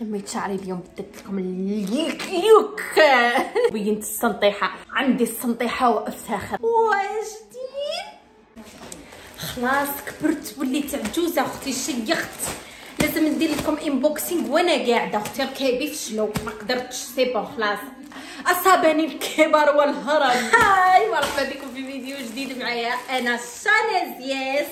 لميت شعري اليوم بدت لكم اليوك يوك بينت السنطيحه عندي السنطيحه وقفتها خير واش خلاص كبرت. وليت عجوزة أختي شيخت لازم ندير لكم انبوكسينغ وأنا قاعدة. أختي ركابي فشلو ما قدرتش سي بون خلاص. أصابني الكبر والهرم. هاي مرحبا بكم في فيديو جديد معايا. أنا شانيز يس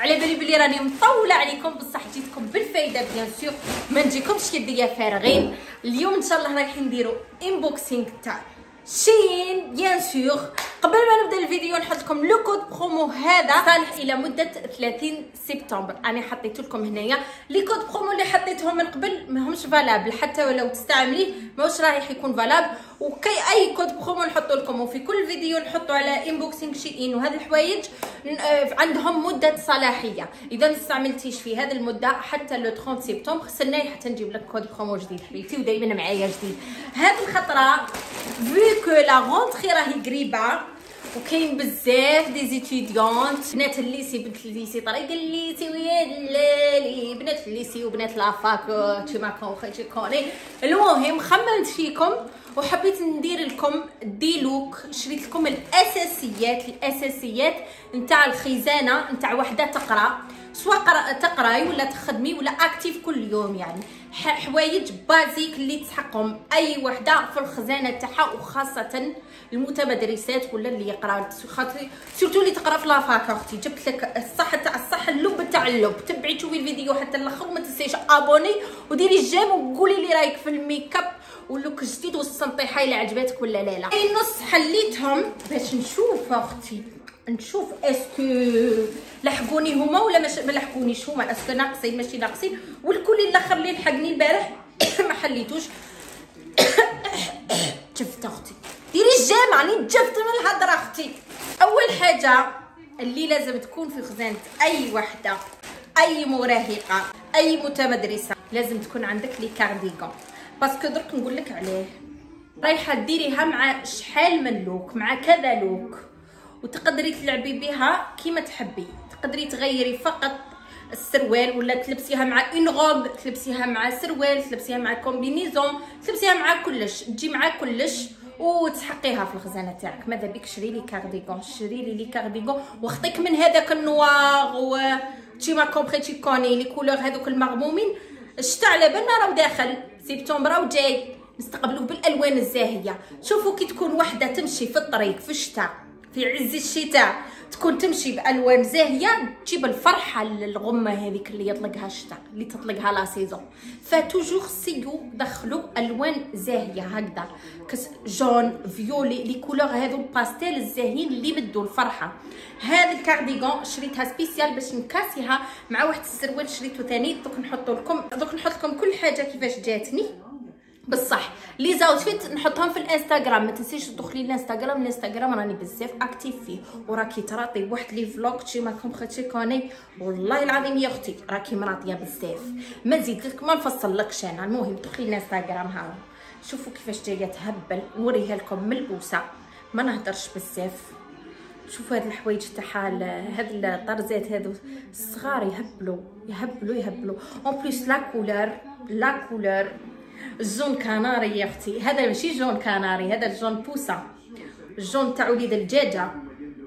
على بالي بلي راني مطولة عليكم بصح جيتكم بالفايدة bien sûr. ما نجيكمش يديا فارغين. اليوم إن شاء الله رايحين نديرو unboxing تاع SHEIN bien sûr. قبل ما نبدأ الفيديو نحط لكم le code promo هذا. صالح إلى مدة 30 سبتمبر. أنا حطيت لكم هنايا. les codes promo اللي حطيتهم من قبل ماهمش valable حتى ولو تستعمليه ماهوش رايح يكون valable وكي أي code promo نحط لكم. وفي كل فيديو نحطوا على unboxing SHEIN وهذه الحوايج عندهم مدة صلاحية. إذا ما استعملتيش في هذه المدة حتى لو 30 سبتمبر استناي حتى نجيب لك code promo جديد حبيبتي ودائما معايا جديد. هذه الخطرة. vu que la rentrée راهي قريبه وكاين بزاف des étudiantes بنات ال lycée بنت ال lycée طريق ال lycée ويا الليلي بنات ال lycée وبنات la fac كيما كون كوني. المهم خممت فيكم وحبيت ندير لكم des looks شريت لكم الأساسيات الأساسيات نتاع الخزانة نتاع وحدة تقرأ سواء تقرأي ولا تخدمي ولا active كل يوم يعني. حوايج basiques اللي تحقهم. أي وحدة في الخزانة تاعها وخاصة المتمدرسات ولا اللي يقرأ. surtout اللي تقرأ في la fac أختي جبت لك الصح تاع الصح اللب تاع اللب. تبعي تشوفي الفيديو حتى الأخر وما تنسيش abonner وديري j'aime وقولي لي رايك في ال make up وال look جديد والسنطيحه إلا عجبتك ولا لا لا. أي نص حليتهم باش نشوف أختي. نشوف est-ce que لحقوني هما ولا ما لحقونيش هما؟ est-ce que ناقصين ماشي ناقصين. وال colis الآخر اللي لحقني البارح ما حليتوش. جفت أختي. ديري ال j'aime راني جفت من الهضرة أختي. أول حاجة اللي لازم تكون في خزانة أي وحدة أي مراهقة أي متمدرسة لازم تكون عندك les cardigans parce que درك نقول لك عليه رايحة ديريها مع شحال من look مع كذا look. وتقدري تلعبي بها كيما تحبي. تقدري تغيري فقط السروال ولا تلبسيها مع une robe تلبسيها مع سروال تلبسيها مع combinaison تلبسيها مع كلش. تجي مع كلش وتحقيها في الخزانة تاعك. ماذا بك؟ شري les cardigans. شري les les cardigans. واخطيك من هذاك ال noir و tu m'as compris tu connais les couleurs هذوك المغمومين. الشتاء على بالنا راه داخل. سبتمبر راه جاي. نستقبلوه بالألوان الزاهية. شوفوا كي تكون وحدة تمشي في الطريق في الشتاء في عز الشتاء تكون تمشي بألوان زاهية تجيب الفرحة للغمة هذيك اللي يطلقها الشتاء اللي تطلقها la saison. ف toujours essayez دخلوا ألوان زاهية هكذا. كس jaune violet les couleurs هذو الباستيل الزاهيين اللي يمدوا الفرحة. هذا الكارديغون شريتها spécial باش نكاسيها مع واحد السروال شريته ثاني. دوك نحط لكم دوك نحط لكم كل حاجة كيفاش جاتني. بصح. les outfits نحطهم في الانستغرام. ما تنسيش تدخلي الانستغرام. الانستغرام راني بزاف active فيه. وراكي تراطي بواحد les vlogs. tu m'as compris tu connais والله العظيم يا أختي راكي مراطية بزاف. ما نزيد لك ما نفصلكش أنا المهم دخلي الانستغرام. ها شوفوا كيفاش جاية تهبل. نوريها لكم ملبوسه ما نهدرش بزاف. شوفوا هاد الحوايج تاعها هاد الطرزات هادو. الصغار يهبلوا. يهبلوا يهبلوا. en plus la couleur la couleur ال jaune canari يا أختي. هذا ماشي jaune canari هذا ال jaune poussin. ال jaune تاع وليد الدجاجه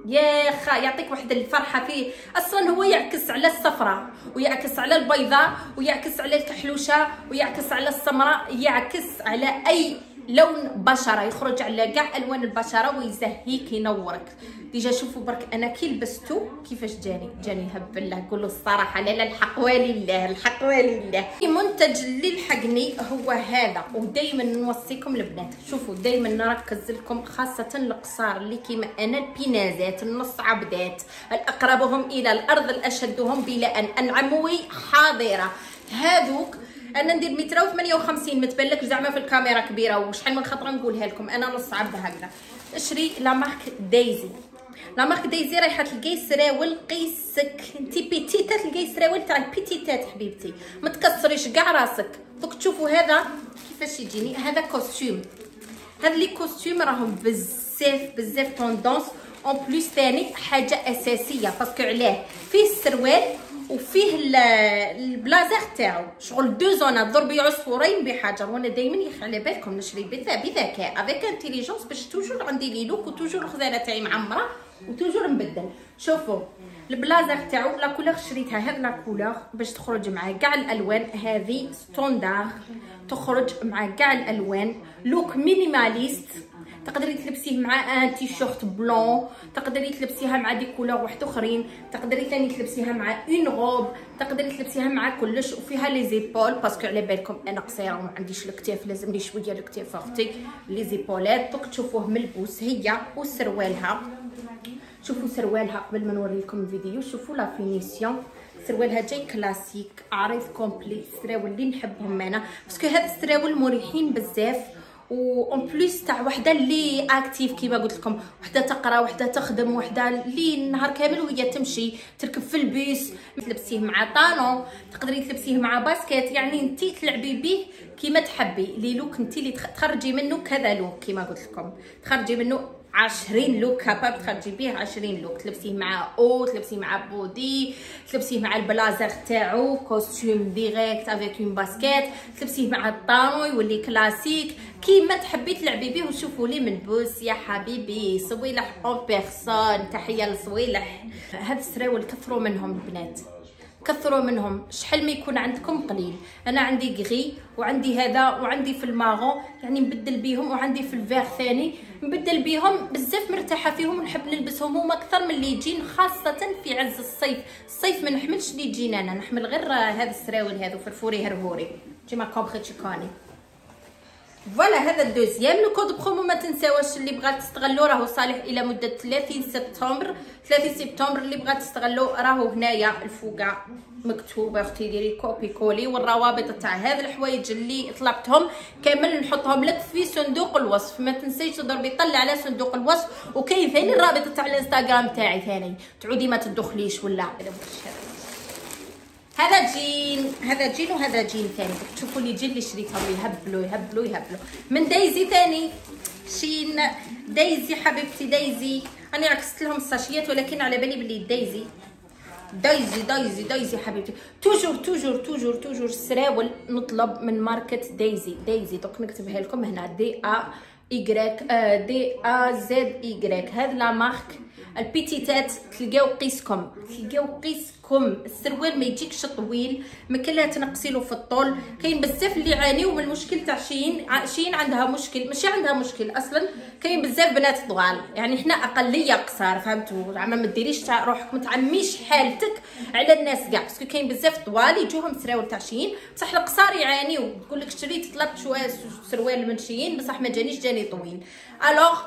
يا خا يعطيك واحد الفرحة فيه. أصلا هو يعكس على الصفراء ويعكس على البيضاء ويعكس على الكحلوشة ويعكس على السمراء يعكس على أي لون بشرة يخرج على كاع ألوان البشرة ويزهيك ينورك ديجا شوفوا برك أنا كي لبستو كيفاش جاني جاني هبل له قولوا الصراحة لا لا الحق ولله الحق ولله المنتج اللي لحقني هو هذا ودائما نوصيكم البنات. شوفوا دائما نركز لكم خاصة القصار اللي كيما أنا البينازات النص عبدات. الأقربهم إلى الأرض الأشدهم بلا أن انعموي حاضرة. هذوك أنا ندير متر و58 متبلك زعما في الكاميرا كبيرة. وشحال من خطرة نقولها لكم؟ أنا عبد هكذا أشري la marque DAZY. la marque DAZY رايحه تلقاي سراول قيسك. انت بيتيتات تلقاي سراول تاع البيتيتات حبيبتي. ما تكسريش كاع راسك. دوك تشوفوا هذا كيفاش يجيني. هذا costume هاد les costumes راهم بزاف بزاف tendance en plus ثاني حاجة أساسية. parce que علاه فيه السروال وفيه ال- البلازير تاعو. شغل دو زونات ضرب عصفورين بحجر وأنا دائما يخ على بالكم نشري بذكاء avec intelligence باش toujours عندي les looks و toujours الخزانه تاعي معمره و toujours نبدل شوفوا البلازير تاعو la couleur شريتها هاد la couleur باش تخرج مع كاع الألوان. هذه standard تخرج مع كاع الألوان. look minimaliste تقدري تلبسيه مع un t-shirt blanc تقدري تلبسيها مع des couleurs واحد آخرين تقدري ثاني تلبسيها مع une robe تقدري تلبسيها مع كلش وفيها les épaules parce que على بالكم أنا قصيرة وما عنديش الكتاف لازم لي شوية الكتاف أختي. les épaulettes دوك تشوفوه ملبوس هي وسروالها. شوفوا سروالها قبل ما نوريكم الفيديو شوفوا la finition. سروالها جاي كلاسيك عريض complet السراول اللي نحبهم أنا. parce que هاد السراول مريحين بزاف. و en plus تاع وحده اللي active كيما قلت لكم. وحده تقرا وحده تخدم وحده اللي النهار كامل وهي تمشي تركب في البيس تلبسيه مع talon تقدري تلبسيه مع basket. يعني انت تلعبي به كيما تحبي. les looks انت اللي تخ- تخرجي منه كذا look كيما قلت لكم. تخرجي منه 20 look capable تخرجي بيه 20 look. تلبسيه مع أو تلبسيه مع body تلبسيه مع البلازر تاعو costume direct avec une basket تلبسيه مع ال talon يولي كلاسيك. كيما تحبي تلعبي بيه وشوفوا لي ملبوس يا حبيبي. صويلح en personne تحية لصويلح. هاد السراول كثروا منهم البنات. كثروا منهم. شحال ما يكون عندكم؟ قليل. أنا عندي gris وعندي هذا وعندي في ال marron يعني نبدل بيهم وعندي في الفيغ ثاني. نبدل بيهم بزاف مرتاحة فيهم ونحب نلبسهم هما أكثر من les jeans خاصة في عز الصيف. الصيف ما نحملش les jeans أنا. نحمل غير هذا السراول هذا فرفوري هرهوري. كيما كومبري تشيكاني voilà هذا ال deuxième. le code promo ما تنساوش اللي بغات تستغلو راهو صالح إلى مدة 30 سبتمبر. 30 سبتمبر اللي بغات تستغلو راهو هنايا الفوقع مكتوب أختي ديري copier coller. والروابط تاع هذا الحوايج اللي طلبتهم كامل نحطهم لك في صندوق الوصف. ما تنسيش تضربي طلة على صندوق الوصف. وكاين ثاني الرابط تاع الإنستغرام تاعي ثاني. تعودي ما تدخليش ولا هذا جين هذا جين وهذا جين ثاني تشوفوا les jeans اللي شريتهم يهبلوا يهبلوا يهبلوا من DAZY ثاني SHEIN DAZY حبيبتي DAZY. أنا عكست لهم الساشيات ولكن على بالي بلي DAZY. DAZY DAZY DAZY حبيبتي. toujours toujours toujours toujours سراول نطلب من ماركة DAZY. DAZY دوك نكتبها لكم هنا. D A i grec D A Z i grec هاد la marque. ال petite ات تلقاو قيسكم تلقاو قيسكم. السروال ما يجيكش طويل ما كلها تنقصي له في الطول. كاين بزاف اللي يعانيو من المشكل تاع SHEIN SHEIN عندها مشكل ماشي عندها مشكل أصلا كاين بزاف بنات طوال. يعني حنا أقلية قصار فهمتوا زعما ما ديريش روحك ما تعميش حالتك على الناس كاع parce que كاين بزاف طوال يجوهم سراول تاع SHEIN. بصح القصار يعانيو. تقول لك شريت طلبت شوية سروال من SHEIN بصح ما جانيش جاني طويل. alors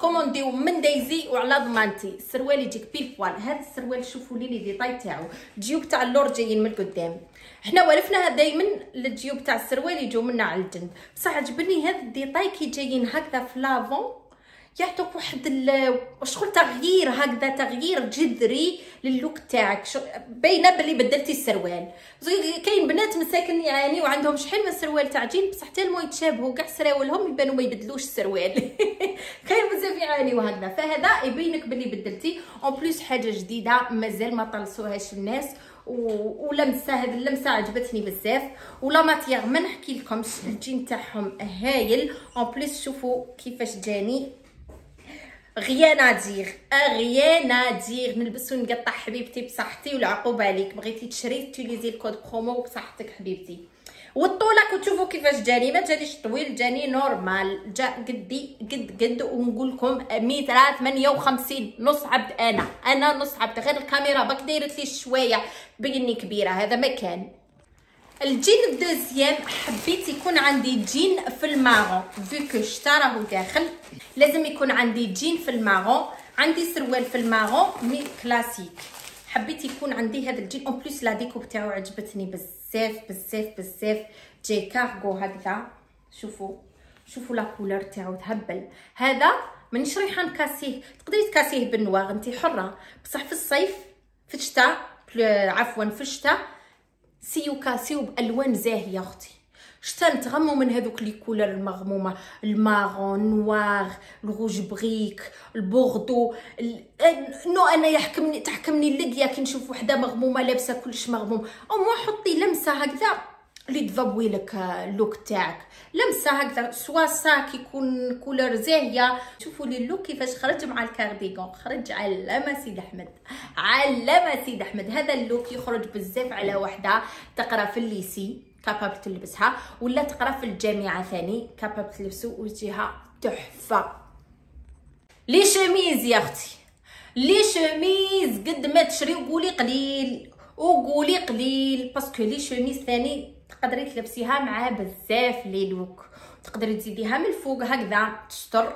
command يو من DAZY وعلى ضمانتي السروال يجيك pile poil هذا السروال شوفوا لي لي ديتاي تاعو الجيوب تاع اللور جايين من القدام حنا ولفناها دائما الجيوب تاع السروال يجوا منا على الجنب بصح عجبني هذا ال détail كي جايين هكذا في l'avant يعطوك واحد شغل تغيير هكذا تغيير جذري لل look تاعك. باينة بلي بدلتي السروال. كاين بنات مساكن يعني وعندهم شحال من سروال تاع جين بصح حتى المو يتشابهوا. كاع سراولهم يبانوا ما يبدلوش السروال. كاين بزاف يعانيو هكذا. فهذا يبينك بلي بدلتي. en plus حاجة جديدة مازال ما طلسوهاش الناس ولمسة هذه اللمسة عجبتني بزاف. و la matière ما نحكي لكمش الجين تاعهم هايل. en plus شوفوا كيفاش جاني. rien à dire rien à dire نلبس ونقطع حبيبتي بصحتي والعقوبة عليك. بغيتي تشري ت utilise ي ال code promo بصحتك حبيبتي. والطول راكم تشوفوا كيفاش جاني. ما جانيش طويل جاني normal جا قدي قد قد ونقول لكم متر 58 نص عبد أنا. أنا نص عبد غير الكاميرا. باك دايرت لي شوية. بيني كبيرة. هذا ما كان. ال jean ال deuxième حبيت يكون عندي جين في ال marron. vu que الشتا راهو داخل لازم يكون عندي جين في ال marron. عندي سروال في ال marron mais classique حبيت يكون عندي هذا ال jean. en plus la découpe تاعو عجبتني بزاف بزاف بزاف. جاي كارغو هكذا. شوفوا شوفوا la couleur تاعو تهبل. هذا مانيش رايحه نكاسيه تقدري تكاسيه بالنواغ انت حرة. بصح في الصيف في الشتاء عفوا في الشتاء essay يو cass يو بالوان زاهية أختي. شتا نتغمو من هذوك les couleurs المغمومة. ال marron noir ال rouge brique ال bordeaux non أنا يحكمني تحكمني اللقية كي نشوف وحدة مغمومة لابسة كلش مغموم. أو مو حطي لمسة هكذا. اللي تضوي لك ال look تاعك. لمسة هكذا soit sac يكون couleur زاهية. شوفوا لي ال look كيفاش خرج مع الكارديغون. خرج علامة سيد أحمد. علامة سيد أحمد. هذا ال look يخرج بزاف على وحدة. تقرأ في ال lycée capable تلبسها. ولا تقرأ في الجامعة ثاني capable تلبسو وتجيها تحفة. les chemises يا أختي. les chemises قد ما تشري وقولي قليل. وقولي قليل. parce que les chemises ثاني تقدري تلبسيها مع بزاف les looks. تقدري تزيديها من الفوق هكذا تستر.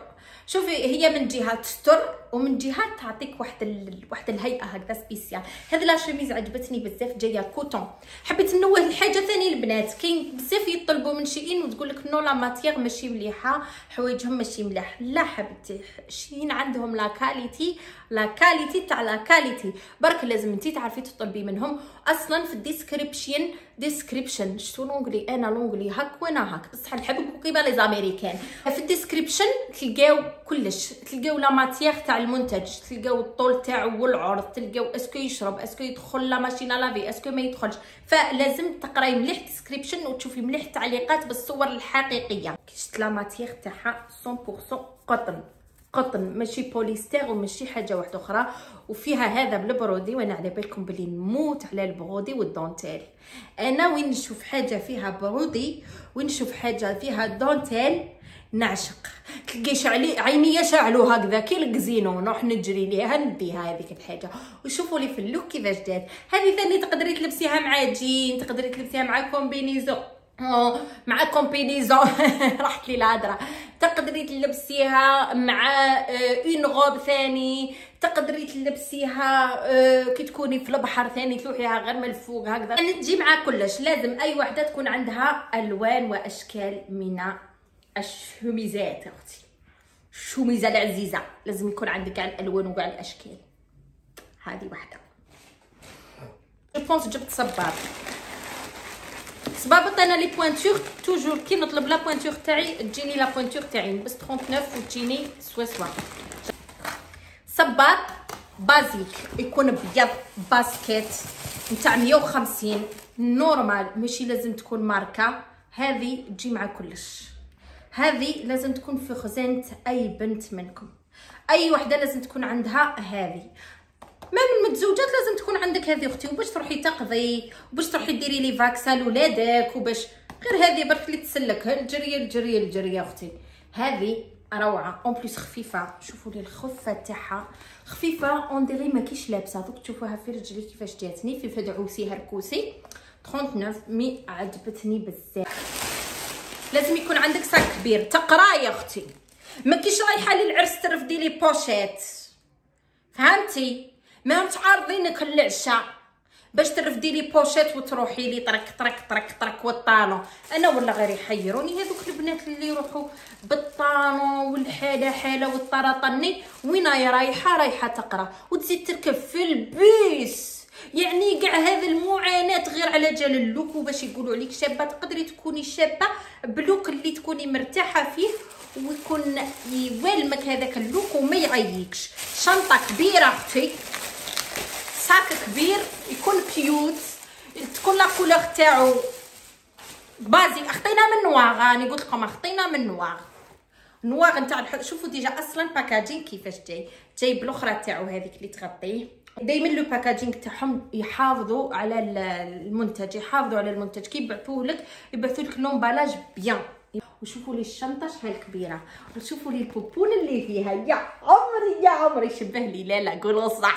شوفي هي من جهة تستر. ومن جهه تعطيك واحد ال... واحد الهيئة هكذا spéciale هذه la chemise عجبتني بزاف جاية coton حبيت ننوه لحاجة ثاني البنات كاين بزاف يطلبوا من SHEIN وتقول لك non la matière ماشي مليحة حوايجهم ماشي ملاح لا حبيبتي SHEIN عندهم la qualité la qualité تاع la qualité برك لازم انت تعرفي تطلبي منهم. أصلا في ال description description شتو l'anglais أنا l'anglais هاك وأنا هاك. بصح نحب كيما les Américaines. في ال description تلقاو كلش. تلقاو la matière تاع المنتج تلقاو الطول تاعو والعرض تلقاو est-ce que يشرب est-ce que يدخل la machine à laver est-ce que ما يدخلش. فلازم تقراي مليح description وتشوفي مليح التعليقات بالصور الحقيقية. كي la matière تاعها 100% قطن. قطن ماشي بوليستير وماشي حاجة واحدة أخرى. وفيها هذا بال brodé وأنا على بالكم بلي نموت على ال brodé وال dentelle أنا وين نشوف حاجة فيها brodé وين نشوف حاجة فيها دونتيل نعشق. تلقي شعلي عينيا شعلو هكذا كي الكزينو نروح نجري ليها نديها هذيك الحاجة. وشوفوا لي في ال look كيفاش دات هذه ثاني تقدري تلبسيها مع جين تقدري تلبسيها مع combinaison. مع combinaison راحت لي الهضره تقدري تلبسيها مع une robe ثاني. تقدري تلبسيها كي تكوني في البحر ثاني تلوحيها غير من الفوق هكذا. يعني تجي مع كلش. لازم أي وحدة تكون عندها ألوان وأشكال من الشوميزات أختي. الشوميزة العزيزة لازم يكون عندك كاع الألوان وكاع الأشكال. هذه واحدة جو جبت صباط صبابط أنا la pointure toujours كي نطلب la pointure تاعي تجيني la pointure تاعي نلبس 39 وتجيني سويسوا صباط basique يكون بيض basket نتاع 150 normal ماشي لازم تكون ماركه هذه تجي مع كلش هذه لازم تكون في خزانة أي بنت منكم. أي وحدة لازم تكون عندها هذه. ما من متزوجات لازم تكون عندك هذه أختي وباش تروحي تقضي وباش تروحي ديري لي فاكسان لولادك وباش غير هذه برك اللي تسلك. الجريه الجريه الجريه أختي. هذه روعة. اون بليس خفيفة. شوفوا لي الخفة تاعها. خفيفة. اون ديري ما كيش لابسة. دوك تشوفوها في رجلي كيفاش جاتني في فدعوسي هركوسي. 39 مي عجبتني بزاف. لازم يكون عندك ساك كبير. تقرا يا أختي. ما كيش رايحة للعرس ترفدي les pochettes. فهمتي؟ ما تعارضينك العشاء باش ترفدي les pochettes وتروحي لي طرك طرك طرك طرك وال talons. أنا ولا غير يحيروني. هذوك البنات اللي يروحوا بال talons والحاله حالة والطرطني. وين رايحه رايحة تقرا. وتزيد تركب في البيس. يعني كاع هذا المعاناة غير على جال ال look وباش يقولوا عليك شابة تقدري تكوني شابة ب look اللي تكوني مرتاحة فيه ويكون يوالمك هذاك ال look وما يعيقش شنطة كبيرة أختي sac كبير يكون cute تكون لا تاعو basique. أخطينا من noir راني قلت لكم أخطينا من noir. noir نتاع شوفوا déjà أصلا packaging كيفاش جاي. جاي بالأخرى تاعو هذيك اللي تغطيه. دائما le packaging تاعهم يحافظوا على المنتج يحافظوا على المنتج. كي يبعثوه لك يبعثوا لك l'emballage bien وشوفوا لي الشنطة شحال كبيرة. وشوفوا لي ال pompon اللي فيها. يا عمري يا عمري شبه لي. لا لا قولوا صح.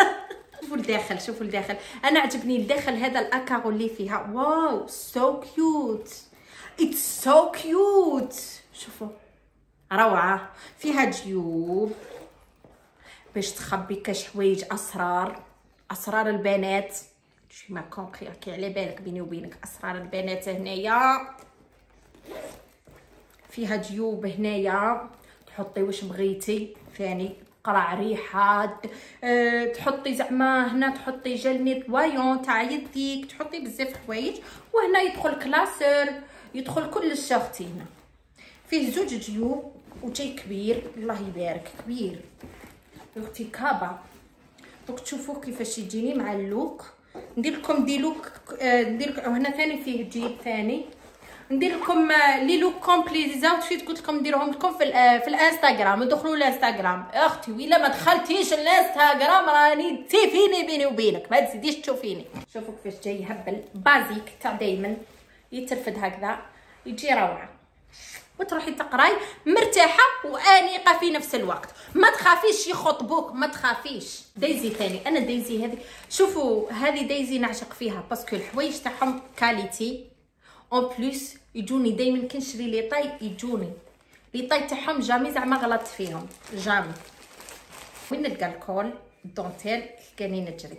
شوفوا الداخل شوفوا الداخل. أنا عجبني الداخل هذا ال à carreaux اللي فيها. wow so cute it's so cute شوفوا. روعة. فيها جيوب. باش تخبي كاش حوايج أسرار أسرار البنات. شي ما كونكري كي على بالك بيني وبينك أسرار البنات هنايا. فيها جيوب هنايا. تحطي واش بغيتي ثاني قرع ريحة. أه تحطي زعما هنا تحطي جل نيتوايون تاع يديك. تحطي بزاف حوايج وهنا يدخل كلاسر يدخل كل الشاختي هنا فيه زوج جيوب وجاي كبير. الله يبارك كبير. أختي cabas دوك تشوفوا كيفاش يجيني مع ال look ندير لكم des looks ندير هنا ثاني فيه جيب ثاني ندير لكم les looks complets outfits قلت لكم نديرهم لكم في في الانستغرام ادخلوا الانستغرام أختي ويلا ما دخلتيش الانستغرام راني t'es finie بيني وبينك ما تزيديش تشوفيني شوفوا كيفاش جاي يهبل basique تاع دايما يترفد هكذا يجي روعه وتروحي تقراي مرتاحة وانيقه في نفس الوقت. ما تخافيش يخطبوك ما تخافيش. DAZY ثاني أنا DAZY هذه شوفوا هذه DAZY نعشق فيها parce que الحوايج تاعهم qualité en plus يجوني دائما كنشري les tailles يجوني. les tailles تاعهم jamais زعما غلطت فيهم. jamais. وين نلقى ال col؟ الدونتيل كاني نجري.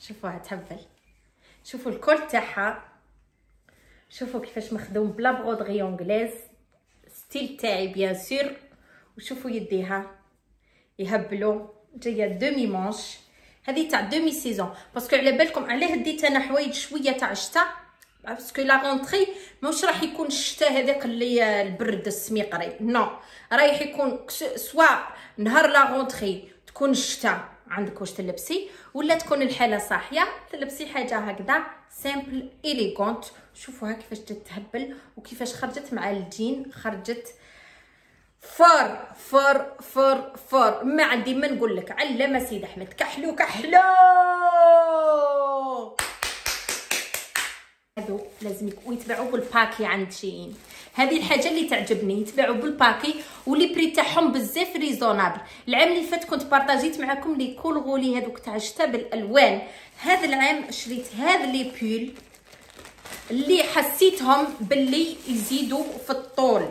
شوفوها تهبل. شوفوا ال col تاعها. شوفوا كيفاش مخدوم ب la broderie anglaise style تاعي bien sûr وشوفوا يديها. يهبلوا جاية demi-manches هذه تاع demi-saison parce que على بالكم علاه ديت أنا حوايج شوية تاع الشتاء parce que la rentrée ماهوش راح يكون الشتاء هذاك اللي البرد السميقري non رايح يكون سوا نهار la rentrée تكون الشتاء عندك واش تلبسي ولا تكون الحاله صاحية. تلبسي حاجة هكذا simple élégante شوفوها كيفاش تتهبل وكيفاش خرجت مع الجين. خرجت فر فر فر فر. ما عندي ما نقول لك. علم سيد أحمد. كحلو كحلو! هادو لازم يتباعوا بال paquet عند شين هذه الحاجة اللي تعجبني يتباعوا بال paquet و les prix تاعهم بزاف raisonnable. العام اللي فات كنت بارطاجيت معكم les cols roulés هذوك تاع الشتا بالألوان. هذا العام شريت هذا les pulls اللي حسيتهم باللي يزيدوا في الطول.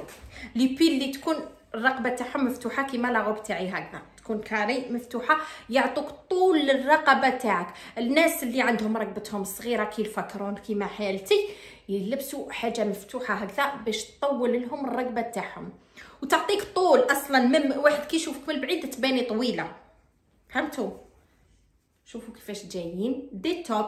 les pulls اللي تكون الرقبة تاعهم مفتوحة كيما la robe تاعي هكذا. تكون carré مفتوحة يعطوك طول الرقبة تاعك. الناس اللي عندهم رقبتهم صغيرة كي الفكرون كيما حالتي يلبسوا حاجة مفتوحة هكذا باش تطول لهم الرقبة تاعهم. وتعطيك طول أصلا من واحد كي يشوفك من البعيد تباني طويلة. فهمتوا شوفوا كيفاش جايين. des tops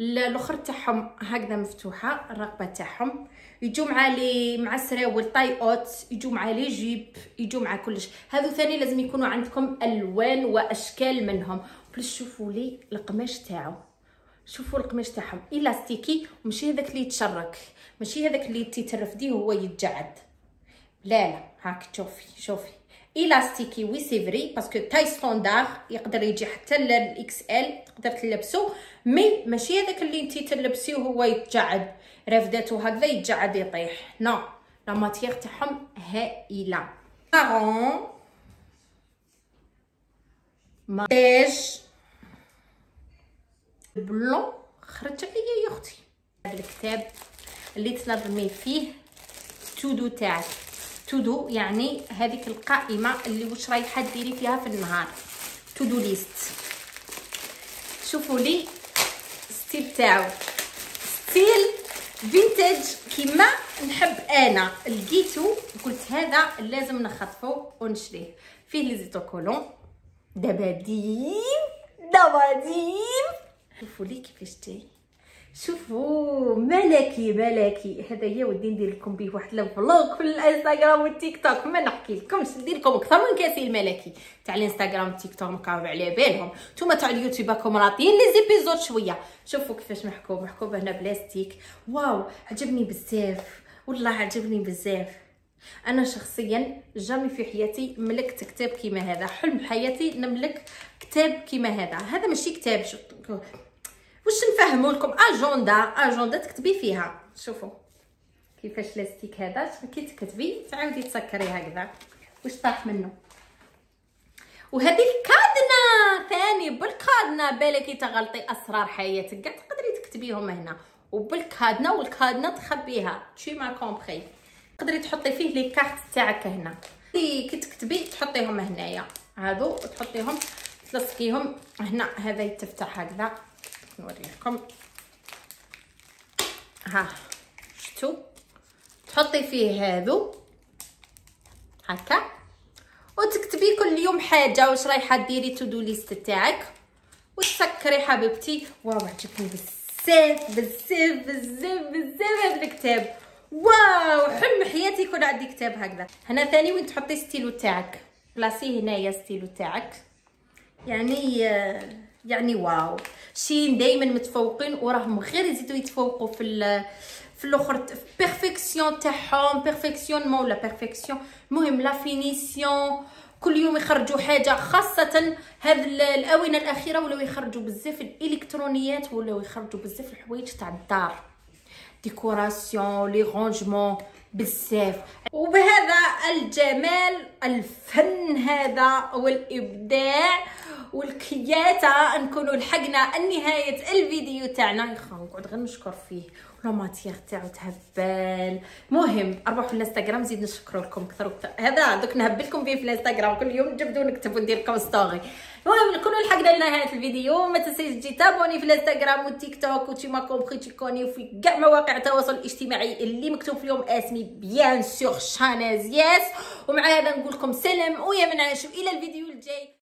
الأخر تاعهم هكذا مفتوحة الرقبة تاعهم. يجوا مع لي مع سراول طاي اوت يجوا مع les jupes يجوا مع كلش. هذو ثاني لازم يكونوا عندكم ألوان وأشكال منهم. plus شوفوا لي القماش تاعو. شوفوا القماش تاعهم. élastiqué وماشي هذاك اللي يتشرك. ماشي هذاك اللي تيترفديه هو يتجعد. لا لا هاك شوفي شوفي. élastiqué oui c'est vrai parce que taille standard يقدر يجي حتى لل XL تقدر تلبسو mais ماشي هذاك اللي انت تلبسيه هو يتجعد رفداتو هكذا يتجعد يطيح. non la matière تاعهم هائلة. marron beige blanc خرج عليا يا أختي. هذا الكتاب اللي تنظمي فيه to do تاعك. to do يعني هذيك القائمة اللي واش رايحه ديري فيها في النهار. to do list شوفوا le style تاعو. style vintage كيما نحب أنا. لقيتو قلت هذا لازم نخطفو ونشريه. فيه les autocollants. دباديب دباديب شوفوا لي كيفاش جاي. شوفوا ملكي ملكي. هذا هي ودي ندير لكم به واحد الفلوق في الانستغرام والتيك توك ما نحكي لكمش ندير لكم أكثر من كاسي الملكي تاع الانستغرام والتيك توك مكعب على بالهم. نتوما تاع اليوتيوب راكم راطين لي زيبيزود شوية. شوفوا كيفاش محكوم. محكوم هنا بلاستيك. واو عجبني بزاف. والله عجبني بزاف. أنا شخصيا جامي في حياتي ملكت كتاب كيما هذا. حلم حياتي نملك كتاب كيما هذا. هذا ماشي كتاب واش نفهموا لكم اجنده اجنده تكتبي فيها. شوفوا كيفاش لاستيك هذا؟ كي تكتبي تعاودي تسكري هكذا واش طاح منه؟ وهذه الكادنة! ثاني بالكادنة! بالك تغلطي أسرار حياتك كاع تقدري تكتبيهم هنا. وبالكادنة والكادنة تخبيها. tu m'as compris تقدري تحطي فيه les cartes تاعك هنا. كي تكتبي تحطيهم هنايا. هادو تحطيهم تلصقيهم هنا. هذا يتفتح هكذا. نوريكم ها شتو تحطي فيه هذو هكا وتكتبي كل يوم حاجة واش رايحه ديري to do list تاعك وتسكري حبيبتي واو عجبني بزاف بزاف بزاف بزاف هذا الكتاب واو حلم حياتي يكون عندي كتاب هكذا هنا ثاني وين تحطي ستيلو تاعك بلاصيه هنايا ستيلو تاعك يعني يعني واو. شين دائما متفوقين وراهم غير يزيدوا يتفوقوا في في الأخر. perfection تاعهم perfectionnement ولا perfection المهم la finition كل يوم يخرجوا حاجة خاصة هذه الآونة الأخيرة ولاو يخرجوا بزاف الإلكترونيات ولاو يخرجوا بزاف الحوايج تاع الدار. décoration les rangements بزاف. وبهذا الجمال الفن هذا والإبداع والكياته نكونوا لحقنا نهايه الفيديو تاعنا. نقعد غير نشكر فيه. matière تاعو تهبال مهم اروحوا الإنستغرام زيد نشكر لكم أكثر وأكثر. هذا دوك نهبلكم فيه في الإنستغرام كل يوم نجبد ونكتب وندير لكم story المهم نكونوا لحقنا لنهايه الفيديو. ما تنسيش تجي تابوني في الإنستغرام والتيك توك و tu m'as compris تيكوني وفي كاع مواقع التواصل الاجتماعي اللي مكتوب فيهم اسمي bien sûr شاناز ياس ومع هذا نقول لكم سلام ويا من عاشوا إلى الفيديو الجاي.